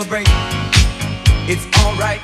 celebrate. It's alright,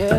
yeah,